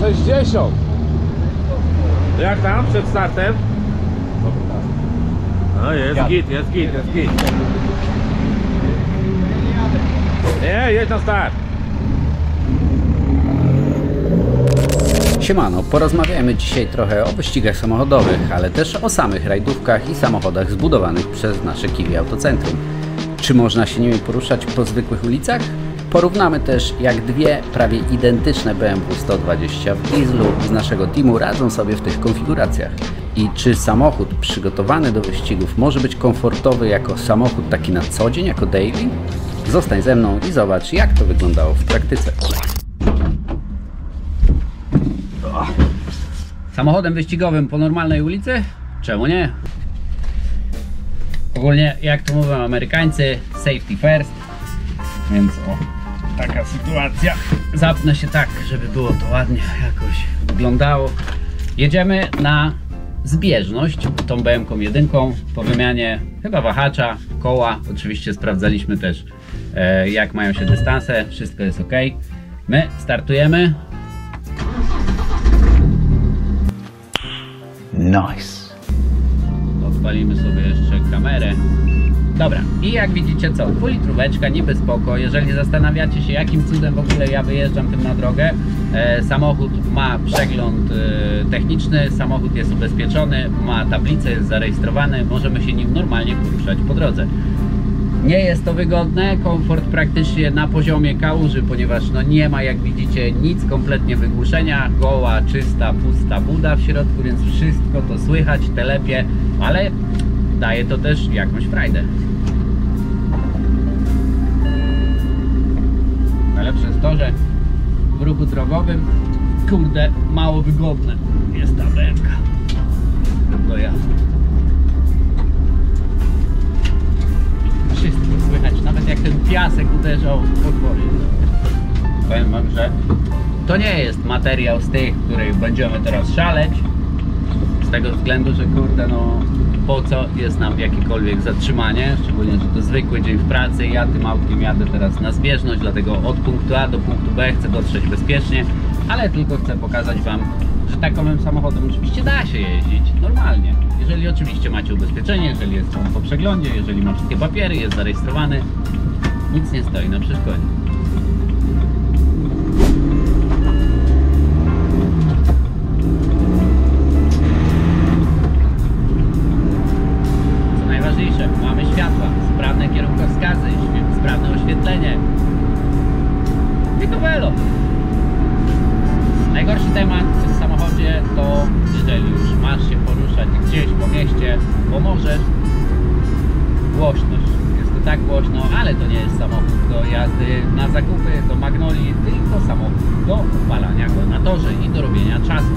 60. Jak tam przed startem? No jest git, jest git, jest git. Nie, jedź na start. Siemano, porozmawiajmy dzisiaj trochę o wyścigach samochodowych, ale też o samych rajdówkach i samochodach zbudowanych przez nasze Kiwi Autocentrum. Czy można się nimi poruszać po zwykłych ulicach? Porównamy też jak dwie prawie identyczne BMW 120 w dieslu z naszego teamu radzą sobie w tych konfiguracjach. I czy samochód przygotowany do wyścigów może być komfortowy jako samochód taki na co dzień, jako daily? Zostań ze mną i zobacz jak to wyglądało w praktyce. Samochodem wyścigowym po normalnej ulicy? Czemu nie? Ogólnie, jak to mówią Amerykańcy, safety first. Więc o, taka sytuacja. Zapnę się tak, żeby było to ładnie jakoś wyglądało. Jedziemy na zbieżność tą BM-ką jedynką po wymianie chyba wahacza, koła. Oczywiście sprawdzaliśmy też e, jak mają się dystanse. Wszystko jest ok. My startujemy. Nice. Odpalimy sobie jeszcze kamerę. Dobra, i jak widzicie co, dwulitróweczka, niby spoko, jeżeli zastanawiacie się jakim cudem w ogóle ja wyjeżdżam tym na drogę, e, samochód ma przegląd e, techniczny, samochód jest ubezpieczony, ma tablicę, jest zarejestrowany, możemy się nim normalnie poruszać po drodze. Nie jest to wygodne, komfort praktycznie na poziomie kałuży, ponieważ no nie ma jak widzicie nic kompletnie wygłuszenia, goła, czysta, pusta buda w środku, więc wszystko to słychać, telepie, ale daje to też jakąś frajdę. Najlepsze jest to, że w ruchu drogowym, kurde, mało wygodne jest ta BMK do jazdy. Wszystko słychać, nawet jak ten piasek uderzał w podwozie. Powiem wam, że to nie jest materiał z tych, których będziemy teraz szaleć. Z tego względu, że kurde no po co jest nam jakiekolwiek zatrzymanie, szczególnie, że to zwykły dzień w pracy. Ja tym autkiem jadę teraz na zbieżność, dlatego od punktu A do punktu B chcę dotrzeć bezpiecznie, ale tylko chcę pokazać wam, że takowym samochodem oczywiście da się jeździć normalnie. Jeżeli oczywiście macie ubezpieczenie, jeżeli jest on po przeglądzie, jeżeli ma wszystkie papiery, jest zarejestrowany, nic nie stoi na przeszkodzie. To jeżeli już masz się poruszać gdzieś po mieście, bo możesz, głośność. Jest to tak głośno, ale to nie jest samochód do jazdy na zakupy, do magnolii, tylko samochód do opalania go na torze i do robienia czasu.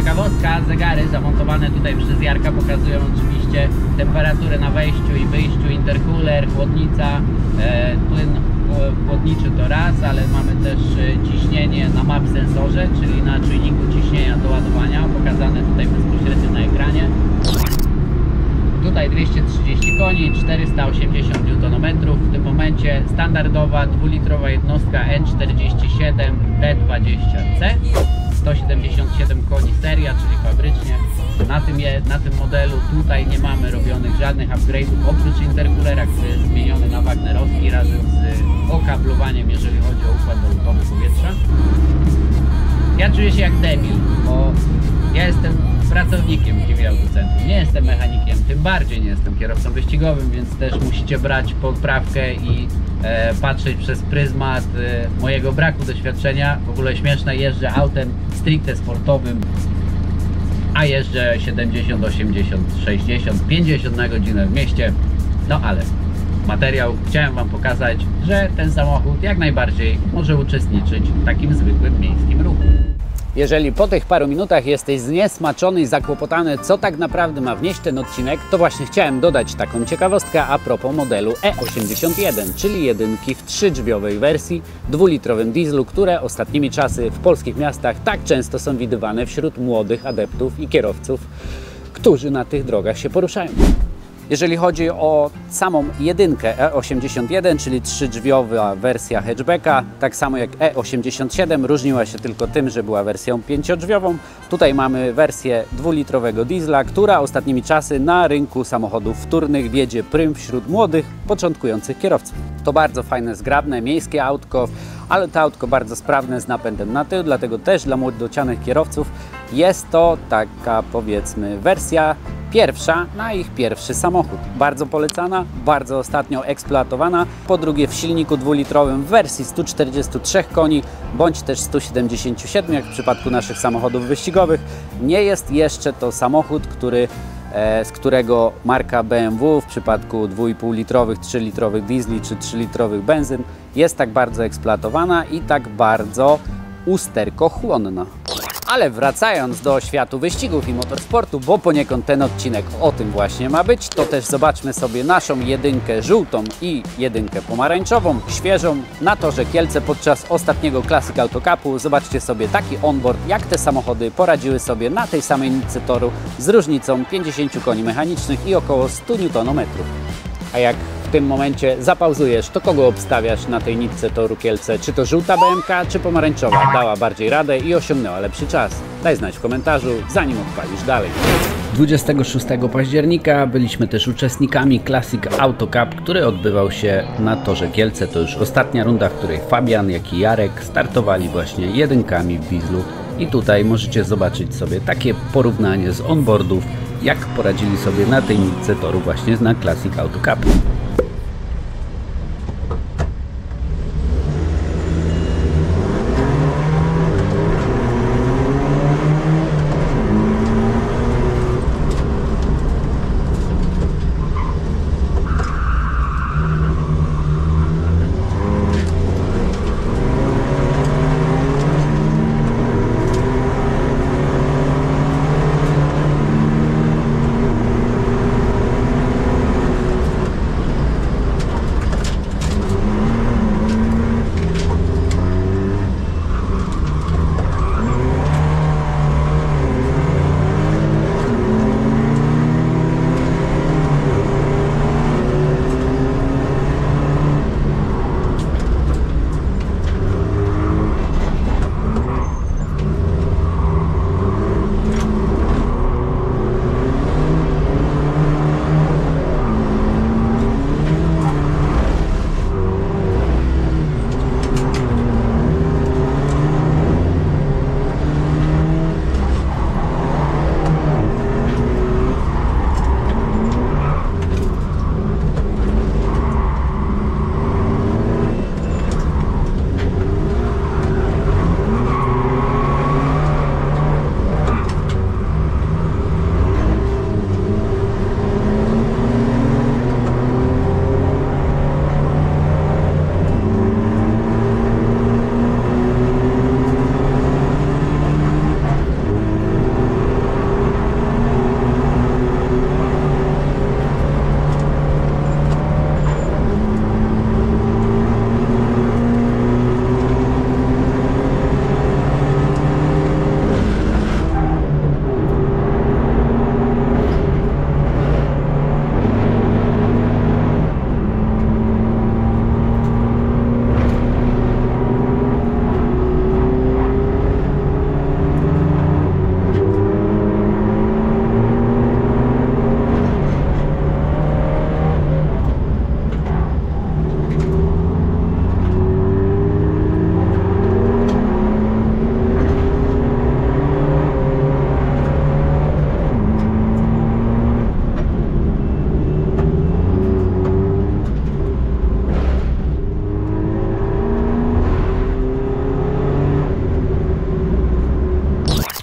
Ciekawostka, zegary zamontowane tutaj przez Jarka pokazują oczywiście temperaturę na wejściu i wyjściu, intercooler, chłodnica, e, płyn e, chłodniczy to raz, ale mamy też e, ciśnienie na map sensorze, czyli na czujniku ciśnienia do ładowania, pokazane tutaj bezpośrednio na ekranie. Tutaj 230 koni, 480 Nm. W tym momencie standardowa dwulitrowa jednostka N47 D20C. 177 koni seria, czyli fabrycznie. Na tym, je, na tym modelu tutaj nie mamy robionych żadnych upgrade'ów oprócz intercoolera, który jest zmieniony na wagnerowski razem z okablowaniem, jeżeli chodzi o układ walutowy powietrza. Ja czuję się jak debil, bo ja jestem pracownikiem Kiwi Autocentrum, nie jestem mechanikiem, tym bardziej nie jestem kierowcą wyścigowym, więc też musicie brać poprawkę i patrzeć przez pryzmat e, mojego braku doświadczenia. W ogóle śmieszne, jeżdżę autem stricte sportowym, a jeżdżę 70, 80, 60, 50 na godzinę w mieście. No ale materiał chciałem Wam pokazać, że ten samochód jak najbardziej może uczestniczyć w takim zwykłym miejskim ruchu. Jeżeli po tych paru minutach jesteś zniesmaczony i zakłopotany, co tak naprawdę ma wnieść ten odcinek, to właśnie chciałem dodać taką ciekawostkę a propos modelu E81, czyli jedynki w trzydrzwiowej wersji, dwulitrowym dieslu, które ostatnimi czasy w polskich miastach tak często są widywane wśród młodych adeptów i kierowców, którzy na tych drogach się poruszają. Jeżeli chodzi o samą jedynkę E81, czyli trzydrzwiowa wersja hatchbacka, tak samo jak E87, różniła się tylko tym, że była wersją pięciodrzwiową. Tutaj mamy wersję dwulitrowego diesla, która ostatnimi czasy na rynku samochodów wtórnych wiedzie prym wśród młodych, początkujących kierowców. To bardzo fajne, zgrabne, miejskie autko, ale to autko bardzo sprawne z napędem na tył, dlatego też dla młodocianych kierowców jest to taka powiedzmy wersja pierwsza na ich pierwszy samochód. Bardzo polecana, bardzo ostatnio eksploatowana. Po drugie w silniku dwulitrowym w wersji 143 koni bądź też 177 jak w przypadku naszych samochodów wyścigowych. Nie jest jeszcze to samochód, który e, z którego marka BMW w przypadku 2,5 litrowych, 3 litrowych diesli czy 3 litrowych benzyn jest tak bardzo eksploatowana i tak bardzo usterkochłonna. Ale wracając do światu wyścigów i motorsportu, bo poniekąd ten odcinek o tym właśnie ma być, to też zobaczmy sobie naszą jedynkę żółtą i jedynkę pomarańczową, świeżą, na torze Kielce podczas ostatniego Classic Auto Cupu. Zobaczcie sobie taki onboard, jak te samochody poradziły sobie na tej samej nitce toru z różnicą 50 koni mechanicznych i około 100 Nm. A jak w tym momencie zapauzujesz, to kogo obstawiasz na tej nitce toru Kielce? Czy to żółta BMK, czy pomarańczowa? Dała bardziej radę i osiągnęła lepszy czas? Daj znać w komentarzu, zanim odpalisz dalej. 26 października byliśmy też uczestnikami Classic Auto Cup, który odbywał się na torze Kielce. To już ostatnia runda, w której Fabian, jak i Jarek startowali właśnie jedynkami w Bizlu. I tutaj możecie zobaczyć sobie takie porównanie z onboardów, jak poradzili sobie na tej nitce toru właśnie na Classic Auto Cup.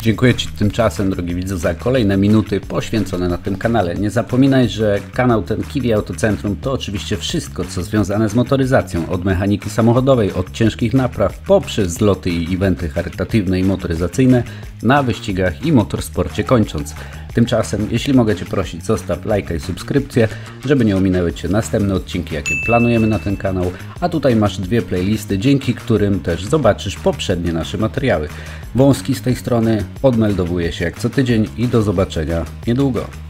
Dziękuję Ci tymczasem, drogi widzu, za kolejne minuty poświęcone na tym kanale. Nie zapominaj, że kanał ten Kiwi Autocentrum to oczywiście wszystko, co związane z motoryzacją, od mechaniki samochodowej, od ciężkich napraw, poprzez zloty i eventy charytatywne i motoryzacyjne, na wyścigach i motorsporcie kończąc. Tymczasem, jeśli mogę Cię prosić, zostaw lajka i subskrypcję, żeby nie ominęły Cię następne odcinki, jakie planujemy na ten kanał. A tutaj masz dwie playlisty, dzięki którym też zobaczysz poprzednie nasze materiały. Wąski z tej strony odmeldowuje się jak co tydzień i do zobaczenia niedługo.